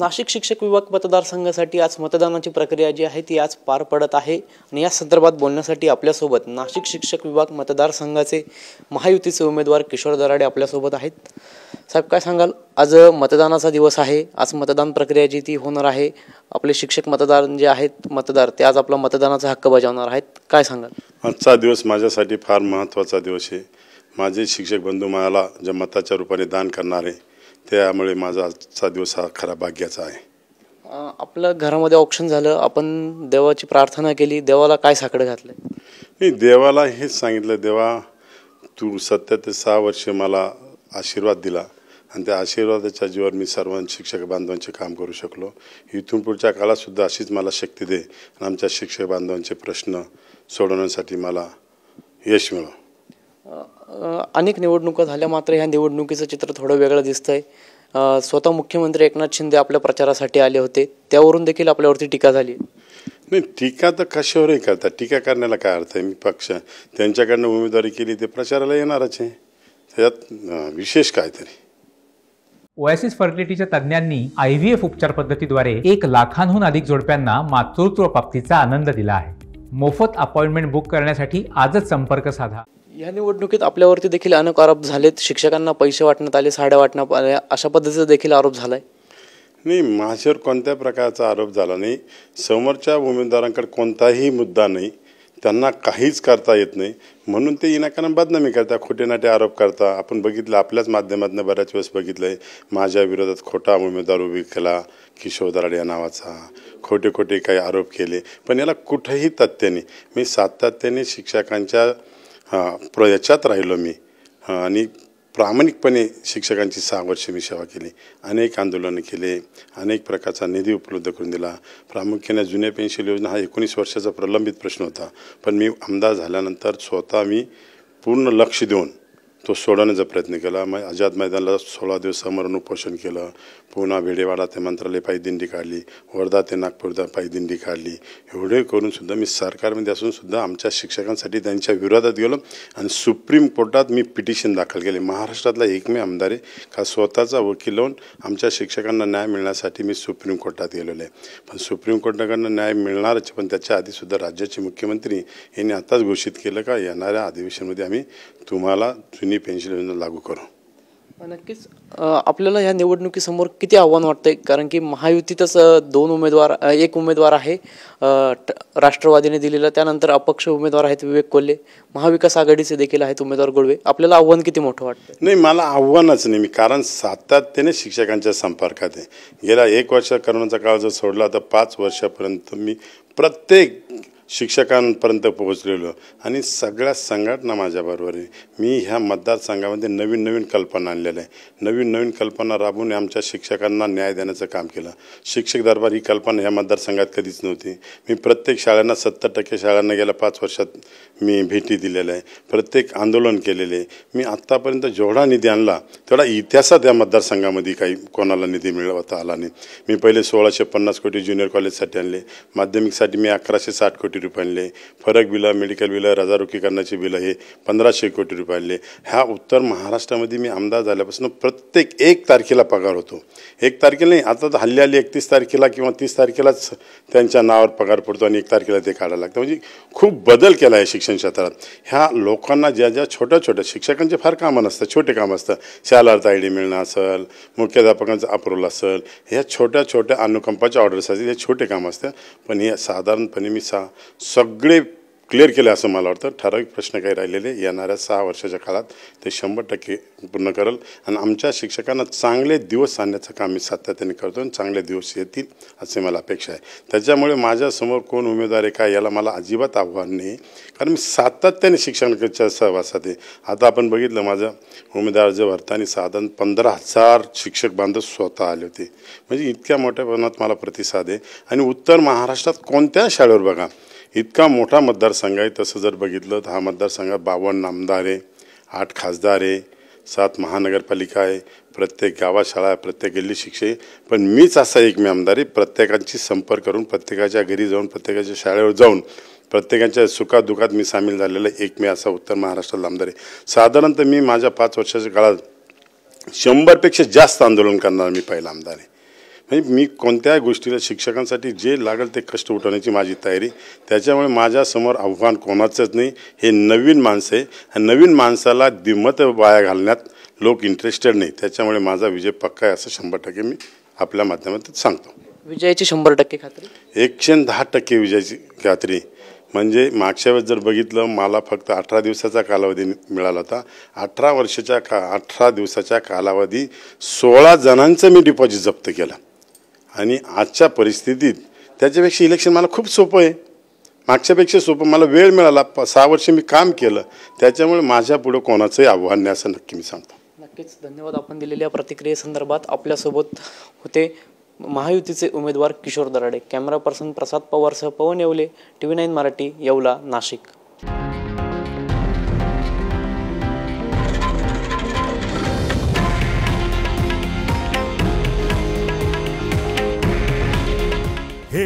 नाशिक शिक्षक विभाग मतदारसंघासाठी आज मतदानाची प्रक्रिया जी आहे ती आज पार पडत आहे. आणि या संदर्भात बोलण्यासाठी आपल्यासोबत नाशिक शिक्षक विभाग मतदारसंघाचे महायुतीचे उमेदवार किशोर दराडे आपल्यासोबत आहेत. साहेब काय सांगाल? आज मतदानाचा दिवस आहे आज मतदान प्रक्रिया जी ती होणार आहे. आपले शिक्षक मतदार जे आहेत मतदार ते आज आपला मतदानाचा हक्क बजावणार आहेत. काय सांगाल? आजचा दिवस माझ्यासाठी फार महत्त्वाचा दिवस आहे. माझे शिक्षक बंधू मला ज्या मताच्या रूपाने दान करणार आहे त्यामुळे माझा आजचा दिवस हा खरा भाग्याचा आहे आपलं घरामध्ये ऑप्शन झालं. आपण देवाची प्रार्थना केली. देवाला काय साकडं घातलं मी देवाला हेच सांगितलं. देवा तू सत्य ते सहा वर्ष मला आशीर्वाद दिला. आणि त्या आशीर्वादाच्या जीवर मी सर्व शिक्षक बांधवांचे काम करू शकलो. इथून पुढच्या काळात सुद्धा अशीच मला शक्ती दे. आणि आमच्या शिक्षक बांधवांचे प्रश्न सोडवण्यासाठी मला यश मिळव अनेक निवडणुका झाल्या मात्र ह्या निवडणुकीचं चित्र थोडं वेगळं दिसतंय. अ, स्वतः मुख्यमंत्री एकनाथ शिंदे आपल्या प्रचारासाठी आले होते. त्यावरून देखील आपल्यावरती टीका झाली. नाही टीका तर कशावरही करतात टीका करण्याला काय अर्थ आहे? मी पक्ष त्यांच्याकडनं उमेदवारी केली ते प्रचाराला येणारच आहे. त्याच्यात अं, विशेष काय तरी ओएसिस फर्टिलिटीच्या तज्ज्ञांनी आय व्ही एफ उपचार पद्धतीद्वारे एक लाखांहून अधिक जोडप्यांना मातृत्व प्राप्तीचा आनंद दिला आहे. मोफत अपॉइंटमेंट बुक करण्यासाठी आजच संपर्क साधा. या निवडणुकीत आपल्यावरती देखील अनेक आरोप झालेत. शिक्षकांना पैसे वाटण्यात आले साड्या वाटण्यात आल्या. अशा पद्धतीचा देखील आरोप झाला आहे नाही माझ्यावर कोणत्या प्रकारचा आरोप झाला नाही. समोरच्या उमेदवारांकडे कोणताही मुद्दा नाही. त्यांना काहीच करता येत नाही. म्हणून ते इनाकारण बदनामी करता खोटे नाटे आरोप करता. आपण बघितलं आपल्याच माध्यमातून बऱ्याच वेळेस बघितलं आहे माझ्या विरोधात खोटा उमेदवार उभी केला किशोर दराड या नावाचा. खोटे खोटे काही आरोप केले. पण याला कुठंही तथ्य नाही. मी सातत्याने शिक्षकांच्या प्र याच्यात राहिलो मी. आणि प्रामाणिकपणे शिक्षकांची सहा वर्ष मी सेवा केली. अनेक आंदोलनं केले अनेक प्रकारचा निधी उपलब्ध करून दिला. प्रामुख्याने जुन्या पेन्शन योजना हा एकोणीस वर्षाचा प्रलंबित प्रश्न होता. पण मी आमदार झाल्यानंतर स्वतः मी पूर्ण लक्ष देऊन तो सोडवण्याचा प्रयत्न केला. मग आझाद मैदानला सोळा दिवस समरण उपोषण केलं. पुन्हा भिडेवाडा ते मंत्रालय पायी दिंडी काढली. वर्धा ते नागपूर पायी दिंडी काढली. एवढे करूनसुद्धा मी सरकारमध्ये असूनसुद्धा आमच्या शिक्षकांसाठी त्यांच्या विरोधात गेलो आणि सुप्रीम कोर्टात मी पिटिशन दाखल केले. महाराष्ट्रातला एकमेव आमदार आहे. का स्वतःचा वकील लावून आमच्या शिक्षकांना न्याय मिळण्यासाठी मी सुप्रीम कोर्टात गेलेलो आहे. पण सुप्रीम कोर्टाकडनं न्याय मिळणारच पण त्याच्या आधी सुद्धा राज्याचे मुख्यमंत्री यांनी आताच घोषित केलं का येणाऱ्या अधिवेशनमध्ये आम्ही तुम्हाला जुनी पेन्शन योजना लागू करू. नक्कीच. आपल्याला ह्या निवडणुकीसमोर किती आव्हान वाटतंय? कारण की महायुतीतच दोन उमेदवार एक उमेदवार आहे राष्ट्रवादीने दिलेला. त्यानंतर अपक्ष उमेदवार आहेत विवेक कोल्हे. महाविकास आघाडीचे देखील आहेत उमेदवार गोडवे. आपल्याला आव्हान किती मोठं वाटतं नाही मला आव्हानच नाही. मी कारण सातत्याने शिक्षकांच्या संपर्कात आहे. गेल्या एक वर्ष करोनाचा काळ जर सोडला तर पाच वर्षापर्यंत मी प्रत्येक शिक्षकांपर्यंत पोहोचलेलो. आणि सगळ्या संघटना माझ्याबरोबर आहे. मी ह्या मतदारसंघामध्ये नवीन नवीन कल्पना आणलेल्या आहे. नवीन नवीन कल्पना राबवून आमच्या शिक्षकांना न्याय देण्याचं काम केलं. शिक्षक दरबार ही कल्पना ह्या मतदारसंघात कधीच नव्हती. मी प्रत्येक शाळांना सत्तर टक्के शाळांना गेल्या पाच वर्षात मी भेटी दिलेल्या आहे. प्रत्येक आंदोलन केलेले आहे. मी आत्तापर्यंत जेवढा निधी आणला तेवढा इतिहासात या मतदारसंघामध्ये काही कोणाला निधी मिळवता आला नाही. मी पहिले सोळाशे पन्नास कोटी ज्युनियर कॉलेजसाठी आणले. माध्यमिकसाठी मी अकराशे साठ कोटी रुपये आणले. फरक बिलं मेडिकल बिलं रजारुकीकरणाची बिलं हे पंधराशे कोटी रुपये आणले. ह्या उत्तर महाराष्ट्रामध्ये मी आमदार झाल्यापासून प्रत्येक एक तारखेला पगार होतो. एक तारखेला नाही आता तर हल्ली आली एकतीस तारखेला किंवा तीस तारखेलाच त्यांच्या नावावर पगार पडतो आणि एक तारखेला ते काढायला लागतं. म्हणजे खूप बदल केला आहे शिक्षण क्षेत्रात. ह्या लोकांना ज्या ज्या छोट्या छोट्या शिक्षकांचे फार कामं नसतं छोटे काम असतं शालार्थ आय डी मिळणं असेल मुख्याध्यापकांचं अप्रूव्हल असेल ह्या छोट्या छोट्या अनुकंपाच्या ऑर्डर्स असतील हे छोटे कामं असतं पण हे साधारणपणे मी सा सगळे क्लिअर केले असं मला वाटतं. ठराविक प्रश्न काही राहिलेले येणाऱ्या सहा वर्षाच्या काळात ते शंभर टक्के पूर्ण करेल. आणि आमच्या शिक्षकांना चांगले दिवस आणण्याचं काम मी सातत्याने करतो आणि चांगले दिवस येतील असे मला अपेक्षा आहे. त्याच्यामुळे माझ्यासमोर कोण उमेदवार आहे काय याला मला अजिबात आव्हान नाही. कारण मी सातत्याने शिक्षणाच्या सहवासात आहे. आता आपण बघितलं माझं उमेदवार जे भरताना साधारण पंधरा हजार शिक्षक बांधव स्वतः आले होते. म्हणजे इतक्या मोठ्या प्रमाणात मला प्रतिसाद आहे. आणि उत्तर महाराष्ट्रात कोणत्या शाळेवर बघा. इतका मोठा मतदारसंघ आहे. तसं जर बघितलं तर हा मतदारसंघात बावन्न आमदार आहे आठ खासदार आहे सात महानगरपालिका आहे प्रत्येक गावात शाळा आहे प्रत्येक गल्ली शिक्षक आहे. पण मीच असा एक मी आमदार आहे प्रत्येकांची संपर्क करून प्रत्येकाच्या घरी जाऊन प्रत्येकाच्या शाळेवर जाऊन प्रत्येकाच्या सुखादुखात मी सामील झालेला एक मी असा उत्तर महाराष्ट्रातला आमदार आहे. साधारणतः मी माझ्या पाच वर्षाच्या काळात शंभरपेक्षा जास्त आंदोलन करणारा मी पहिला आमदार आहे. म्हणजे मी कोणत्याही गोष्टीला शिक्षकांसाठी जे लागेल ते कष्ट उठवण्याची माझी तयारी. त्याच्यामुळे माझ्यासमोर आव्हान कोणाचंच नाही. हे नवीन माणसं आहे. आणि नवीन माणसाला दिमत वाया घालण्यात लोक इंटरेस्टेड नाही. त्याच्यामुळे माझा विजय पक्का आहे असं शंभर टक्के मी आपल्या माध्यमातून सांगतो. विजयाची शंभर टक्के खात्री? एकशे दहा टक्के विजयाची खात्री. म्हणजे मागच्या वेळेस जर बघितलं मला फक्त अठरा दिवसाचा कालावधी मिळाला होता. अठरा वर्षाच्या का अठरा दिवसाच्या कालावधी सोळा जणांचं मी डिपॉझिट जप्त केलं. आणि आजच्या परिस्थितीत त्याच्यापेक्षा इलेक्शन मला खूप सोपं आहे. मागच्यापेक्षा सोपं मला वेळ मिळाला. प सहा वर्ष मी काम केलं. त्याच्यामुळे माझ्या पुढं कोणाचंही आव्हान नाही असं नक्की मी सांगतो. नक्कीच. धन्यवाद. आपण दिलेल्या प्रतिक्रियेसंदर्भात आपल्यासोबत होते महायुतीचे उमेदवार Kishor Darade. Camera person Prasad पवारसह Pawan Yeole. T V nine Marathi Yeola Nashik.